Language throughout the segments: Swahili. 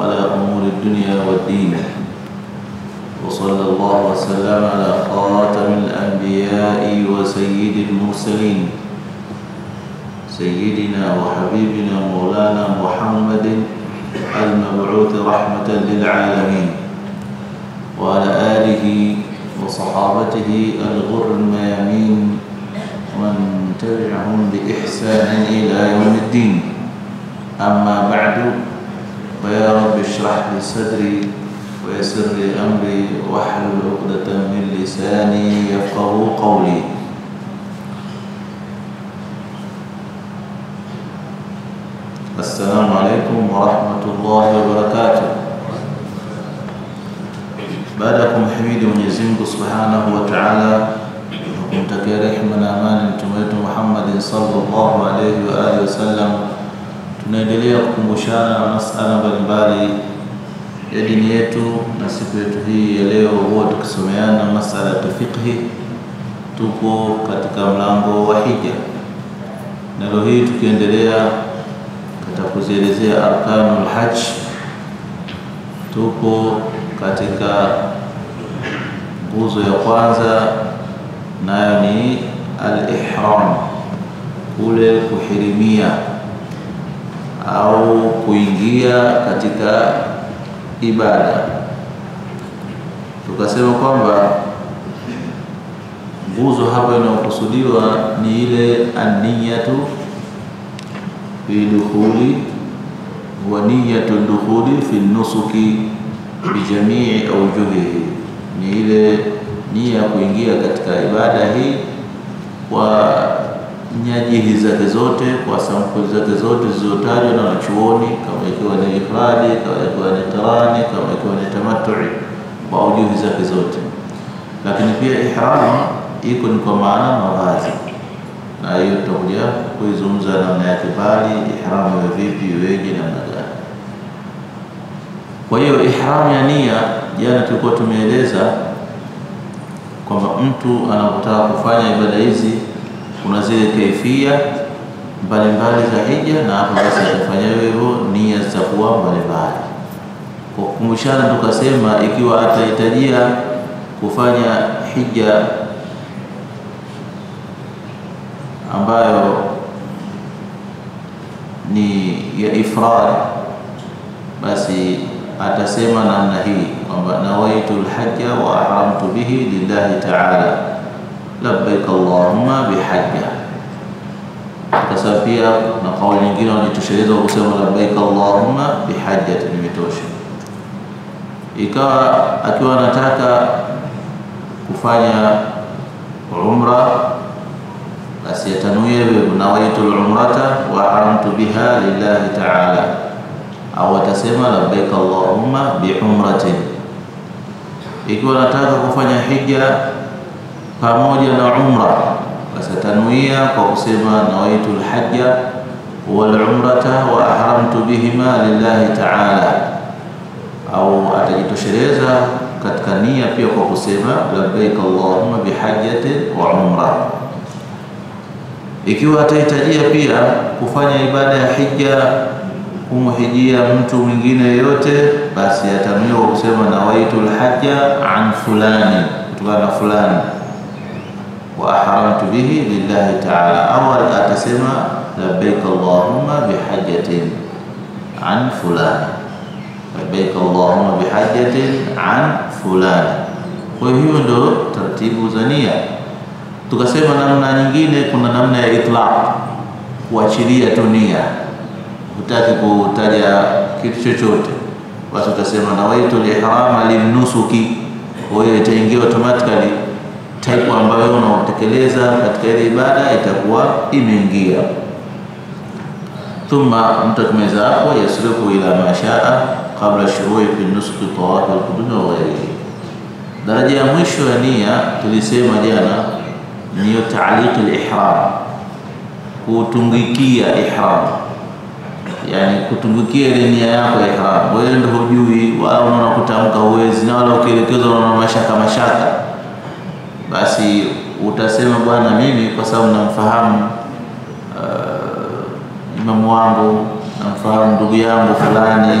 على أمور الدنيا والدين. وصلى الله وسلم على خاتم الأنبياء وسيد المرسلين. سيدنا وحبيبنا مولانا محمد المبعوث رحمة للعالمين. وعلى آله وصحابته الغر الميامين ومن تبعهم بإحسان إلى يوم الدين. أما بعد ويا رب اشرح لي صدري ويسر لي أمري واحلل عقدة من لساني يفقه قولي. السلام عليكم ورحمة الله وبركاته. بعدكم حميد من يزنك سبحانه وتعالى. وكنت كريح من أمان تميت محمد صلى الله عليه وآله وسلم. Tunaendelea kukumbushana na masala mbalimbali ya dini yetu, na siku yetu hii ya leo huwa tukisomeana masala ya fiqhi. Tupo katika mlango wa hija, na leo hii tukiendelea katika kuzielezea arkanul hajj, tupo katika nguzo ya kwanza nayo ni al-ihram, kule kuhirimia au kuingia katika ibada. Tukasema kwamba nguzo hapa inayokusudiwa ni ile an-niyatu fi dukhuli wa niyatu dukhuli fi nusuki bijamii aujuhihi, ni ile nia ya kuingia katika ibada hii kwa nyajihi zake zote, kwa sampuli zake zote zilizotajwa na wachuoni, kama ikiwa ni ifradi, kama ikiwa ni qirani, kama ikiwa ni tamattu'i, kwa ujuhi zake zote. Lakini pia ihram iko ni kwa maana mavazi, na hiyo tutakuja kuizungumza namna yake, bali ihram ya vipi, iweje, namna gani kwa hiyo ihram ya nia, jana tulikuwa tumeeleza kwamba mtu anapotaka kufanya ibada hizi kuna zile kaifia mbalimbali za hija, na hapo basi atafanya hivyo, nia zitakuwa mbalimbali. Kwa kukumbushana, tukasema ikiwa atahitajia kufanya hija ambayo ni ya ifrad, basi atasema namna hii kwamba nawaitu lhaja wa ahramtu bihi lillahi taala لبيك اللهم بحجة تسافيا نقول لنجينا ونتشريد وقسم لبيك اللهم بحجة المتوشي إكا أكوا نتاكا كفانيا عمرة. بس يتنوي بنويت العمرة وأحرمت بها لله تعالى. أو تسمى لبيك اللهم بعمرة. إكوا نتاكا كفانيا حجة. Pamoja na umra, basi atanuia kwa kusema nawaitu lhaja walumrata wa ahramtu bihima lillahi taala, au atajitosheleza katika nia pia kwa kusema labbaik allahumma bihajjati wa umra. Ikiwa atahitajia pia kufanya ibada ya hija kumhijia mtu mwingine yeyote, basi atanuia kwa kusema nawaitu lhaja an fulani, kutokana na fulani, wa ahramtu bihi lillahi taala, Awali atasema labbaik allahumma bihajatin an fulani, labbaik allahumma bihajjatin an fulani. Kwa hiyo ndo taratibu za nia. Tukasema namna nyingine, kuna namna ya itlaq, kuachilia tu nia. Hutaki kutaja kitu chochote, basi utasema nawaitu lihrama limnusuki, Kwa hiyo itaingia automatically type ambayo unaotekeleza katika ile ibada itakuwa imeingia. Thumma mtu akimaliza hapo, yasrifu ila mashaa kabla shuruhi fi nusuki tawaf al-qudum wa ghairihi. Daraja ya mwisho ya nia tulisema jana niyo taaliq al-ihram, kutungikia ihram yani kutungikia ile nia yako ihram. Wewe ndio hujui wala unaona kutamka uwezi, na wala ukielekezwa unaona mashaka mashaka, basi utasema bwana, mimi kwa sababu namfahamu uh, imamu wangu namfahamu ndugu yangu fulani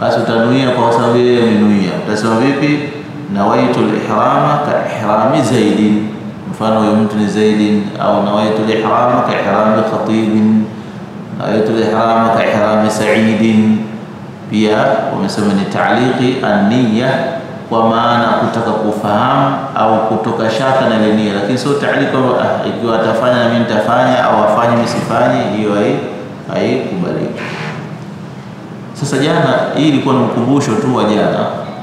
basi utanuia kwa sababu yeye amenuia. Utasema vipi? nawaitu lihrama ka ihrami zaidin, mfano huyo mtu ni Zaidin, au nawaitu lihrama ka ihrami khatibin, nawaitu lihrama ka ihrami Saidin. Pia wamesema ni ta'liqi an-niyya kwa maana kutaka kufahamu au kutoka shaka na ile nia, lakini sio taali kwamba ah, ikiwa atafanya na mimi nitafanya au afanye msifanye, hiyo haikubaliki. Sasa jana, hii ilikuwa ni mkumbusho tu wa jana,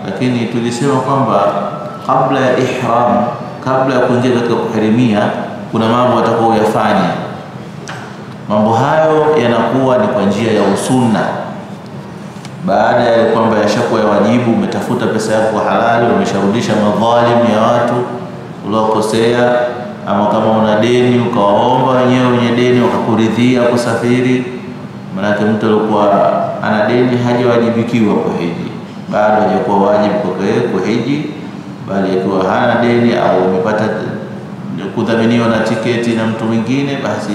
lakini tulisema kwamba kabla ya ihram, kabla ya kuingia katika kuhirimia, kuna mambo atakuwa uyafanya. Mambo hayo yanakuwa ni kwa njia ya usunna baada ya kwamba yashakuwa ya wajibu, umetafuta pesa yako halali, umesharudisha madhalimu ya watu uliokosea, ama kama una deni ukawaomba wenyewe wenye deni wakakuridhia kusafiri. Maanake mtu alikuwa ana deni hajawajibikiwa kuhiji, bado hajakuwa wajibu kwake kuhiji, bali akiwa hana deni au umepata kudhaminiwa na tiketi na mtu mwingine, basi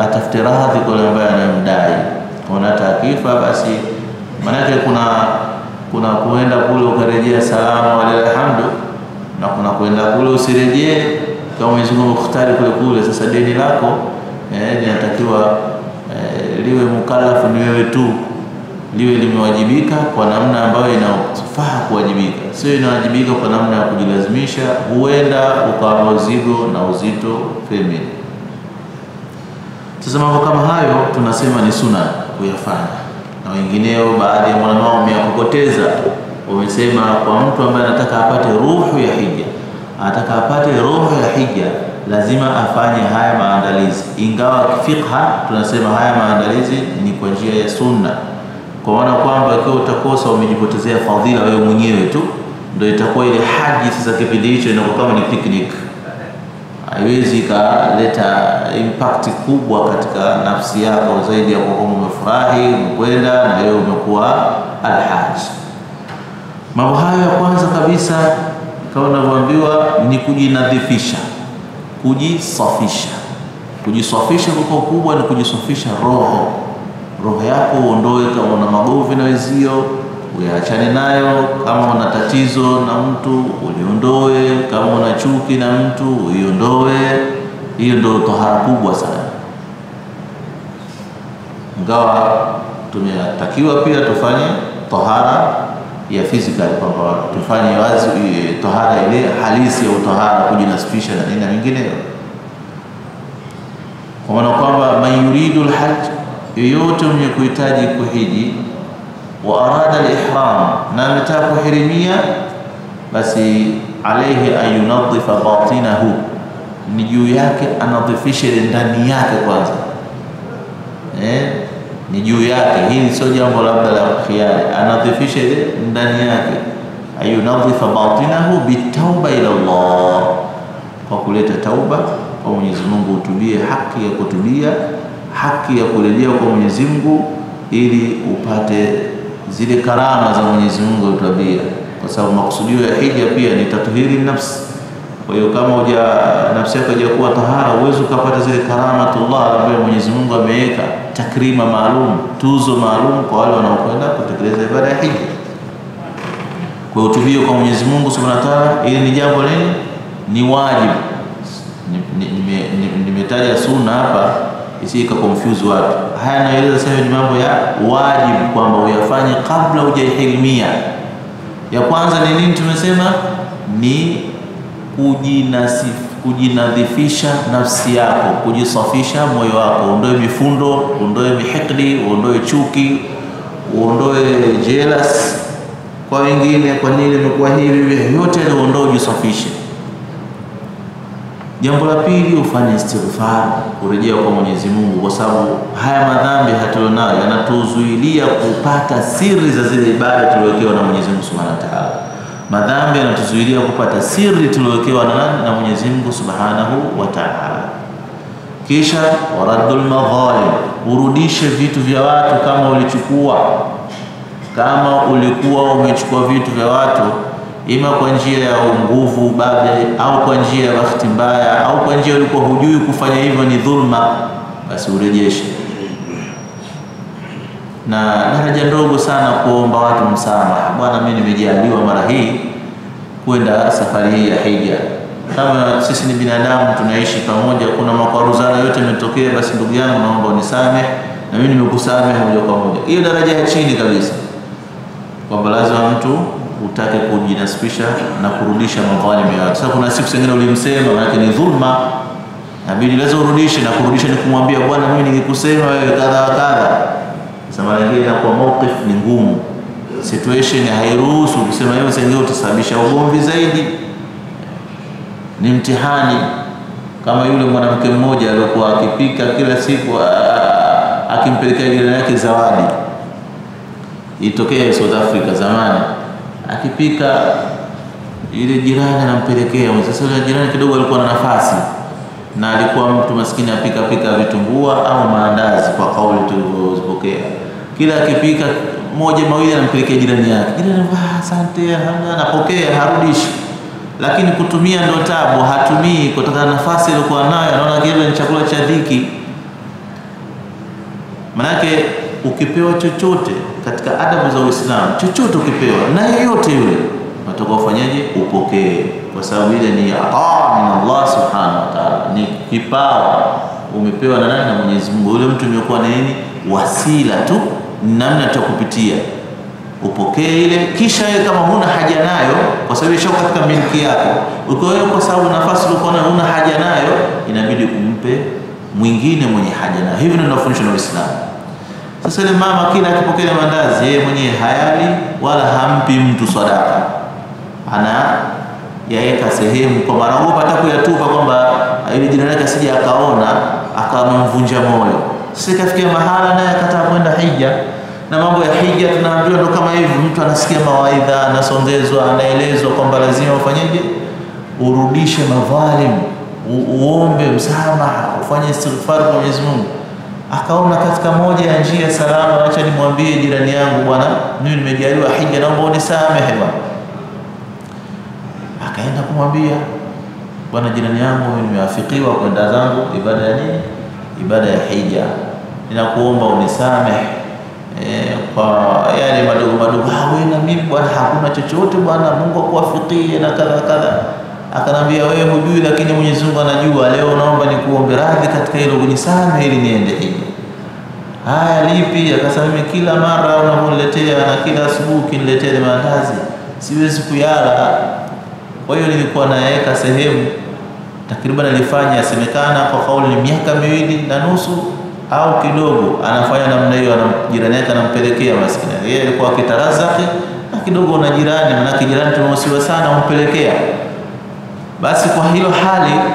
atafute radhi kwa yule ambaye anamdai. Kuna takifa basi Maanake kuna kuna kuenda kule ukarejea salama walilhamdu, na kuna kuenda kule usirejee kama Mwenyezi Mungu kule kule. Sasa deni lako eh, linatakiwa eh, liwe mukalafu ni wewe tu, liwe limewajibika kwa namna ambayo inafaa kuwajibika, sio inawajibika kwa namna ya kujilazimisha. Huenda ukawa uzigo na uzito femini. Sasa mambo kama hayo tunasema ni sunna kuyafanya na wengineo baadhi ya maulamaa wameyakokoteza, wamesema kwa mtu ambaye anataka apate ruhu ya hija, anataka apate ruhu ya hija, lazima afanye haya maandalizi. Ingawa fiqha tunasema haya maandalizi ni kwa njia ya sunna, kwa maana kwamba ikiwa utakosa umejipotezea fadhila wewe mwenyewe tu, ndio itakuwa ile haji sasa. Kipindi hicho inakuwa kama ni picnic, haiwezi ikaleta impact kubwa katika nafsi yako zaidi ya kwamba umefurahi umekwenda na wewe umekuwa alhaji. Mambo hayo ya kwanza kabisa kama unavyoambiwa ni kujinadhifisha, kujisafisha. Kujisafisha kwa kubwa ni kujisafisha roho, roho yako uondoe, kama una magovi na wezio uyaachane nayo. Kama una tatizo na mtu uliondoe, kama una chuki na mtu uiondoe. Hiyo ndio tohara kubwa sana, ingawa tumetakiwa pia tufanye tohara ya physical, kwamba tufanye wazi tohara ile halisi ya utohara, kujinasifisha na nini na mingineyo, kwa maana kwamba man yuridu alhajj, yoyote mwenye kuhitaji kuhiji wa arada al-ihram, na anataka kuhirimia, basi alayhi an batinahu, ni juu yake anadhifishe ndani yake kwanza. Eh, ni juu yake, hili sio jambo labda la khiari, anadhifishe ndani yake. Ayunadhifa batinahu bitauba ila Allah, kwa kuleta tauba kwa Mwenyezi Mungu, utubie haki ya kutubia, haki ya kurejea kwa Mwenyezi Mungu ili upate zile karama za Mwenyezi Mungu utabia, kwa sababu makusudio ya hija pia ni tatuhiri nafsi. Kwa hiyo kama uja nafsi yako haijakuwa tahara, uwezi ukapata zile karamatullah ambayo Mwenyezi Mungu ameweka takrima maalum, tuzo maalum kwa wale wanaokwenda kutekeleza ibada ya hija. Kwa utubio kwa Mwenyezi Mungu Subhanahu wa Ta'ala, ili ni jambo leni, ni wajibu. Nimetaja ni, ni, ni, ni, ni sunna hapa isika confuse watu. Haya naeleza sasa ni mambo ya wajibu kwamba uyafanye kabla hujaihirimia. Ya kwanza ni nini? Tumesema ni kujinasifu kujinadhifisha nafsi yako, kujisafisha moyo wako, uondoe mifundo, uondoe mihikdi, uondoe chuki, uondoe jealous kwa wengine, kwa nini imekuwa hivi, yote ni uondoe, ujisafishe. Jambo la pili ufanye istighfar, kurejea kwa Mwenyezi Mungu, kwa sababu haya madhambi hatuyonayo yanatuzuilia kupata siri za zile ibada tuliowekewa na Mwenyezi Mungu Subhanahu wa Ta'ala. Madhambi yanatuzuilia kupata siri tuliowekewa na? Na Mwenyezi Mungu Subhanahu wa Ta'ala. Kisha waraddul madhalim, urudishe vitu vya watu kama ulichukua, kama ulikuwa umechukua vitu vya watu ima kwa njia ya nguvu babe, au kwa njia ya bahati mbaya, au kwa njia ulikuwa hujui kufanya hivyo ni dhulma, basi urejeshe. na daraja ndogo sana kuomba watu msamaha. Bwana, mimi nimejaliwa mara hii kwenda safari hii ya hija. Kama sisi ni binadamu tunaishi pamoja, kuna makwaruzano yote yametokea, basi ndugu yangu, naomba unisamehe na mimi nimekusamehe moja kwa moja. Hiyo daraja ya chini kabisa, kwamba lazima mtu utake kujinasibisha na kurudisha madhalimu ya watu. Sasa kuna siku zingine ulimsema, maana ni dhulma, inabidi lazima urudishe, na kurudisha ni kumwambia bwana, mimi ningekusema wewe kadha wa kadha. Sasa mara nyingine inakuwa mawqif ni ngumu, situation hairuhusu kusema hiyo, sasa utasababisha ugomvi zaidi. Ni mtihani kama yule mwanamke mmoja aliyokuwa akipika kila siku akimpelekea jirani yake zawadi. Itokea South Africa zamani, akipika ile jirani anampelekea. Sasa yule jirani kidogo alikuwa na nafasi na alikuwa mtu maskini, apika pika vitumbua au maandazi, kwa kauli tulizopokea. Kila akipika moja mawili anampelekea jirani yake, jirani asante, anapokea, harudishi lakini kutumia ndo tabu, hatumii kutokana na nafasi aliyokuwa nayo, anaona kile ni chakula cha dhiki. Manake ukipewa chochote katika adabu za Uislamu, chochote ukipewa na yeyote yule, unataka ufanyaje? Upokee, kwa sababu ile ni ataa min Allah subhanahu wa ta'ala, ni kipawa umepewa na nani? Na Mwenyezi Mungu. Yule mtu imekuwa na nini? Wasila tu, namna cha kupitia upokee ile, kisha wewe kama huna haja nayo, kwa sababu isha katika miliki yako, ukiwa wewe kwa sababu nafasi ulikuwa nayo huna haja nayo, inabidi umpe mwingine mwenye haja nayo. Hivi ndio tunafundishwa na Uislamu. Sasa ile mama kila akipokea mandazi, yeye mwenyewe hayali wala hampi mtu sadaka, ana yaweka sehemu, kwa maana anaogopa hata kuyatupa, kwamba ile jirani yake asije akaona akamvunja moyo. Sasa ikafikia mahala naye akataa kwenda hija na mambo ya hija tunaambiwa ndo kama hivi, mtu anasikia mawaidha, anasongezwa, anaelezwa kwamba lazima ufanyeje, urudishe madhalim, uombe msamaha, ufanye istighfar kwa Mwenyezi Mungu. Akaona katika moja ya njia salama, acha nimwambie jirani yangu, bwana, mimi nimejaliwa hija, naomba unisamehe bwana. Akaenda kumwambia bwana, jirani yangu, mimi nimewafikiwa kwenda zangu ibada ya nini, ibada ya hija, ninakuomba unisamehe E, kwa yale madogo madogo, wewe na mimi bwana, hakuna chochote bwana, Mungu akuwafikie na kadha kadha. Akanambia wewe hujui, lakini Mwenyezi Mungu anajua. Leo naomba nikuombe radhi katika hilo, unisamehe ili niende hija. Haya, lipi? Akasema mimi kila mara unaponiletea na kila asubuhi ukiniletea ni maandazi siwezi kuyala, kwa hiyo nilikuwa naweka sehemu takriban, alifanya asemekana kwa kauli ni miaka miwili na nusu au kidogo anafanya namna hiyo, jirani yake anampelekea maskini. Yeye alikuwa akitarazaki na kidogo na jirani, maanake jirani tumeusiwa sana, umpelekea. Basi kwa hilo hali